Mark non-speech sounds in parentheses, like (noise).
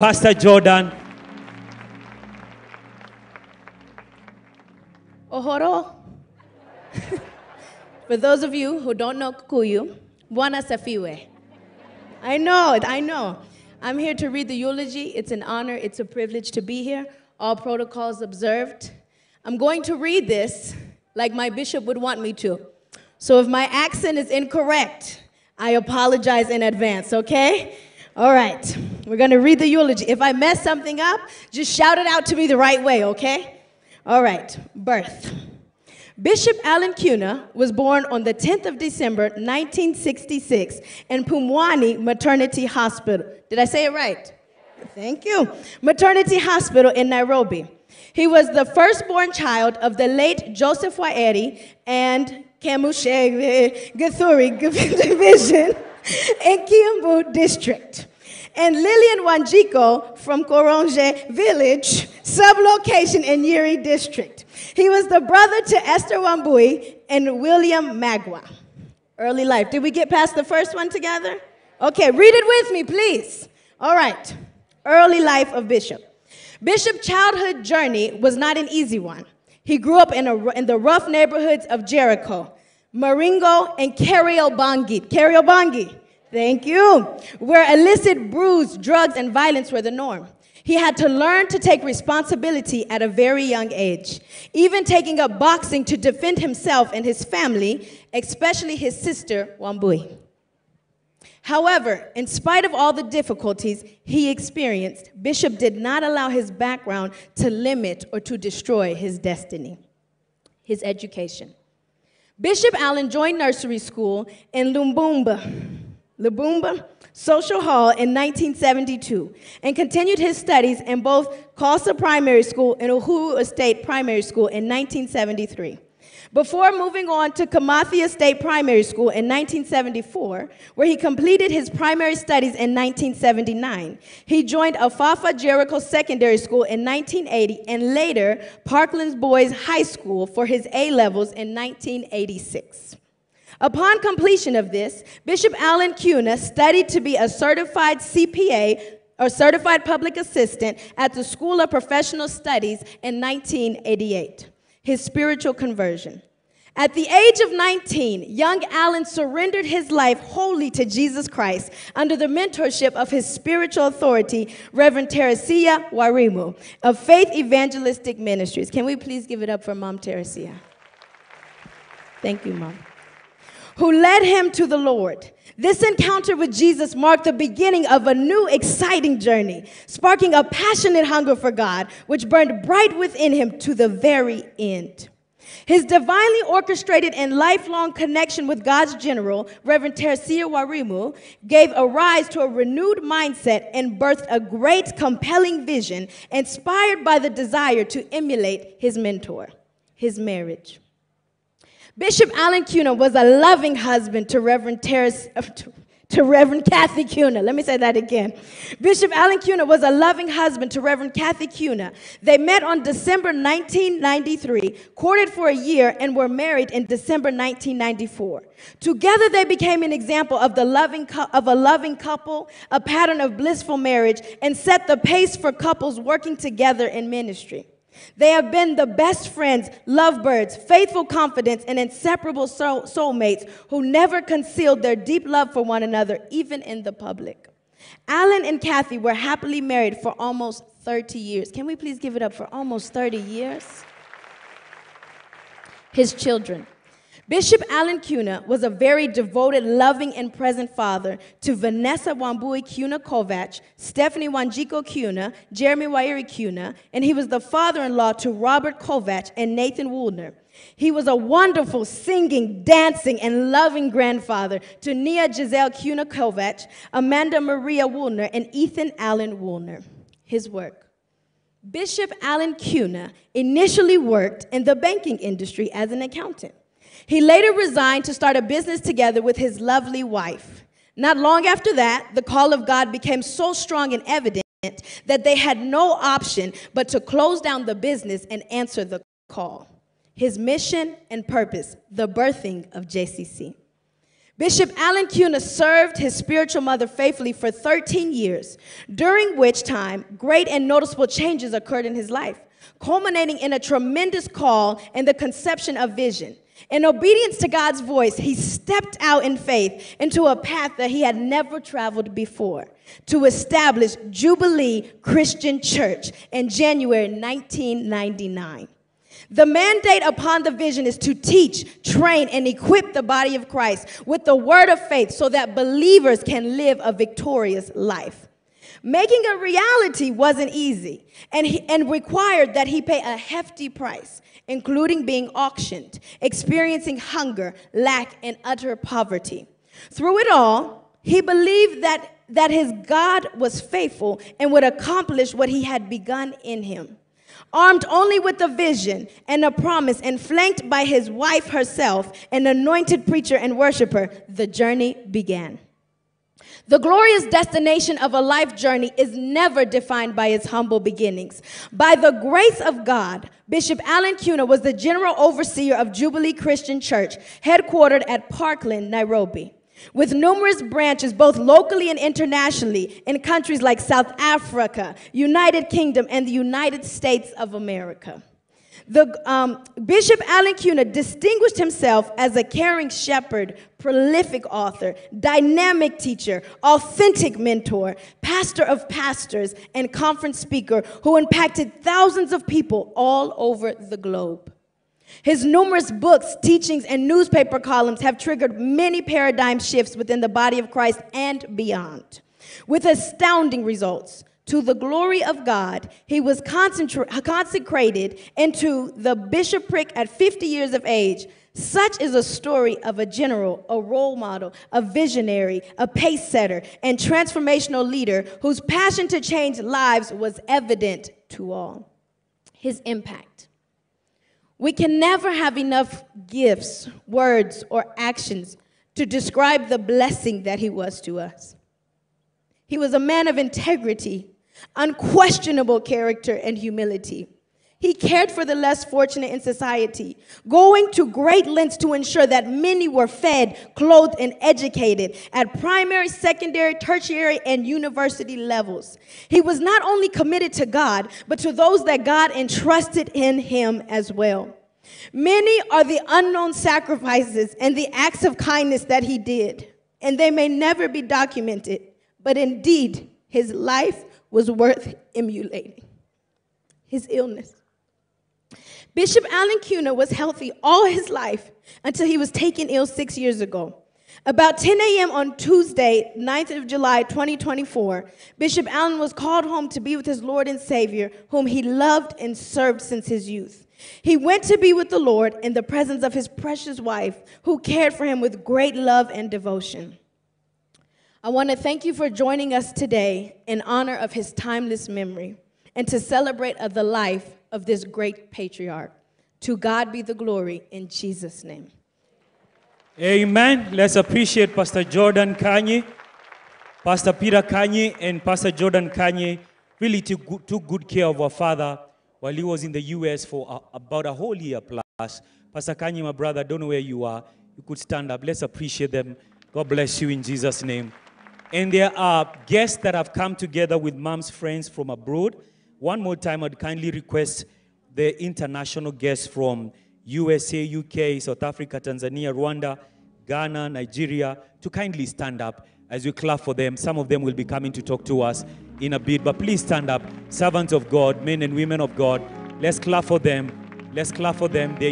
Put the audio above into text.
Pastor Jordan. Ohoro. (laughs) For those of you who don't know Kikuyu, Bwana Safiwe. I know it, I know. I'm here to read the eulogy. It's an honor, it's a privilege to be here. All protocols observed. I'm going to read this like my bishop would want me to. So if my accent is incorrect, I apologize in advance, okay? All right, we're gonna read the eulogy. If I mess something up, just shout it out to me the right way, okay? All right, birth. Bishop Allan Kiuna was born on the 10th of December, 1966, in Pumwani Maternity Hospital. Did I say it right? Thank you. Maternity Hospital in Nairobi. He was the firstborn child of the late Joseph Waeri and Kamushe Gathuri Division in Kiambu District. And Lillian Wanjiko from Koronje Village, sublocation in Yuri District. He was the brother to Esther Wambui and William Magwa. Early life. Did we get past the first one together? Okay, read it with me, please. All right. Early life of Bishop. Bishop's childhood journey was not an easy one. He grew up in, a, in the rough neighborhoods of Jericho, Maringo, and Kariobangi. Kariobangi. Thank you. Where illicit brews, drugs, and violence were the norm. He had to learn to take responsibility at a very young age, even taking up boxing to defend himself and his family, especially his sister, Wambui. However, in spite of all the difficulties he experienced, Bishop did not allow his background to limit or to destroy his destiny, his education. Bishop Allan joined nursery school in Lumbumba, Lubumba Social Hall in 1972 and continued his studies in both Khalsa Primary School and Uhuru Estate Primary School in 1973 before moving on to Kimathi Estate Primary School in 1974, where he completed his primary studies in 1979. He joined Ofafa Jericho Secondary School in 1980 and later Parklands Boys High School for his A levels in 1986. Upon completion of this, Bishop Allan Kiuna studied to be a certified CPA or certified public assistant at the School of Professional Studies in 1988 his spiritual conversion. At the age of 19, young Allan surrendered his life wholly to Jesus Christ under the mentorship of his spiritual authority, Reverend Teresia Wairimu of Faith Evangelistic Ministries. Can we please give it up for Mom Teresia? Thank you, Mom. Who led him to the Lord. This encounter with Jesus marked the beginning of a new, exciting journey, sparking a passionate hunger for God, which burned bright within him to the very end. His divinely orchestrated and lifelong connection with God's general, Reverend Teresia Wairimu, gave a rise to a renewed mindset and birthed a great, compelling vision inspired by the desire to emulate his mentor, his marriage. Bishop Allan Kiuna was a loving husband to Reverend Terrace, uh, to, to Reverend Kathy Kiuna. Let me say that again. Bishop Allan Kiuna was a loving husband to Reverend Kathy Kiuna. They met on December 1993, courted for a year, and were married in December 1994. Together, they became an example of the loving of a loving couple, a pattern of blissful marriage, and set the pace for couples working together in ministry. They have been the best friends, lovebirds, faithful confidants, and inseparable soul- soulmates who never concealed their deep love for one another, even in the public. Allan and Kathy were happily married for almost 30 years. Can we please give it up for almost 30 years? His children. Bishop Allan Kiuna was a very devoted, loving, and present father to Vanessa Wambui Kiuna Kovac, Stephanie Wanjiko Kiuna, Jeremy Wairi Kiuna, and he was the father in law to Robert Kovac and Nathan Woolner. He was a wonderful singing, dancing, and loving grandfather to Nia Giselle Kiuna Kovac, Amanda Maria Woolner, and Ethan Allen Woolner. His work. Bishop Allan Kiuna initially worked in the banking industry as an accountant. He later resigned to start a business together with his lovely wife. Not long after that, the call of God became so strong and evident that they had no option but to close down the business and answer the call. His mission and purpose, the birthing of JCC. Bishop Allan Kiuna served his spiritual mother faithfully for 13 years, during which time great and noticeable changes occurred in his life, culminating in a tremendous call and the conception of vision. In obedience to God's voice, he stepped out in faith into a path that he had never traveled before to establish Jubilee Christian Church in January 1999. The mandate upon the vision is to teach, train, and equip the body of Christ with the word of faith so that believers can live a victorious life. Making a reality wasn't easy and, he, and required that he pay a hefty price, including being auctioned, experiencing hunger, lack, and utter poverty. Through it all, he believed that, that his God was faithful and would accomplish what he had begun in him. Armed only with a vision and a promise, and flanked by his wife herself, an anointed preacher and worshiper, the journey began. The glorious destination of a life journey is never defined by its humble beginnings. By the grace of God, Bishop Allan Kiuna was the general overseer of Jubilee Christian Church, headquartered at Parkland, Nairobi with numerous branches both locally and internationally in countries like South Africa, United Kingdom, and the United States of America. The, um, Bishop Allan Kiuna distinguished himself as a caring shepherd, prolific author, dynamic teacher, authentic mentor, pastor of pastors, and conference speaker who impacted thousands of people all over the globe. His numerous books, teachings, and newspaper columns have triggered many paradigm shifts within the body of Christ and beyond. With astounding results, to the glory of God, he was consecrated into the bishopric at 50 years of age. Such is a story of a general, a role model, a visionary, a pace setter, and transformational leader whose passion to change lives was evident to all. His impact we can never have enough gifts, words, or actions to describe the blessing that he was to us. He was a man of integrity, unquestionable character, and humility. He cared for the less fortunate in society, going to great lengths to ensure that many were fed, clothed, and educated at primary, secondary, tertiary, and university levels. He was not only committed to God, but to those that God entrusted in him as well. Many are the unknown sacrifices and the acts of kindness that he did, and they may never be documented, but indeed, his life was worth emulating. His illness. Bishop Allan Kiuna was healthy all his life until he was taken ill six years ago. About 10 a.m. on Tuesday, 9th of July, 2024, Bishop Allan was called home to be with his Lord and Savior, whom he loved and served since his youth. He went to be with the Lord in the presence of his precious wife, who cared for him with great love and devotion. I want to thank you for joining us today in honor of his timeless memory and to celebrate of the life of this great patriarch. To God be the glory in Jesus' name. Amen. Let's appreciate Pastor Jordan Kanye, Pastor Peter Kanye, and Pastor Jordan Kanye really took good, took good care of our father while he was in the US for a, about a whole year plus. Pastor Kanye, my brother, don't know where you are. You could stand up. Let's appreciate them. God bless you in Jesus' name. And there are guests that have come together with mom's friends from abroad. One more time, I'd kindly request the international guests from USA, UK, South Africa, Tanzania, Rwanda, Ghana, Nigeria to kindly stand up as we clap for them. Some of them will be coming to talk to us in a bit, but please stand up. Servants of God, men and women of God, let's clap for them. Let's clap for them. They're